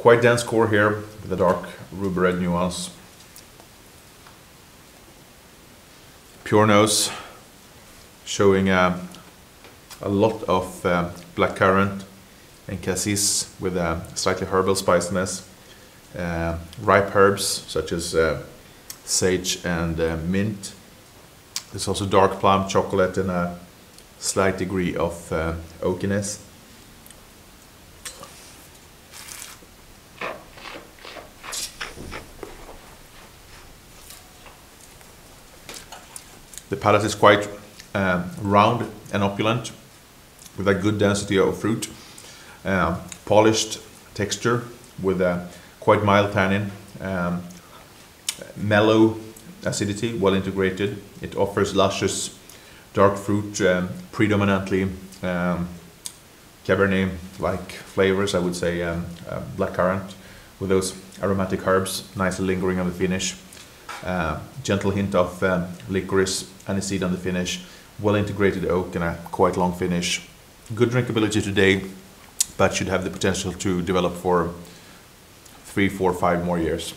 Quite dense core here with a dark ruby red nuance. Pure nose showing uh, a lot of uh, blackcurrant and cassis with a slightly herbal spiciness. Uh, ripe herbs such as uh, sage and uh, mint. There's also dark plum chocolate and a slight degree of uh, oakiness. The palate is quite um, round and opulent with a good density of fruit. Um, polished texture with a quite mild tannin. Um, mellow acidity, well integrated. It offers luscious dark fruit, um, predominantly um, Cabernet-like flavors, I would say um, uh, blackcurrant with those aromatic herbs, nicely lingering on the finish. Uh, gentle hint of um, licorice, aniseed on the finish, well integrated oak and a quite long finish. Good drinkability today, but should have the potential to develop for three, four, five more years.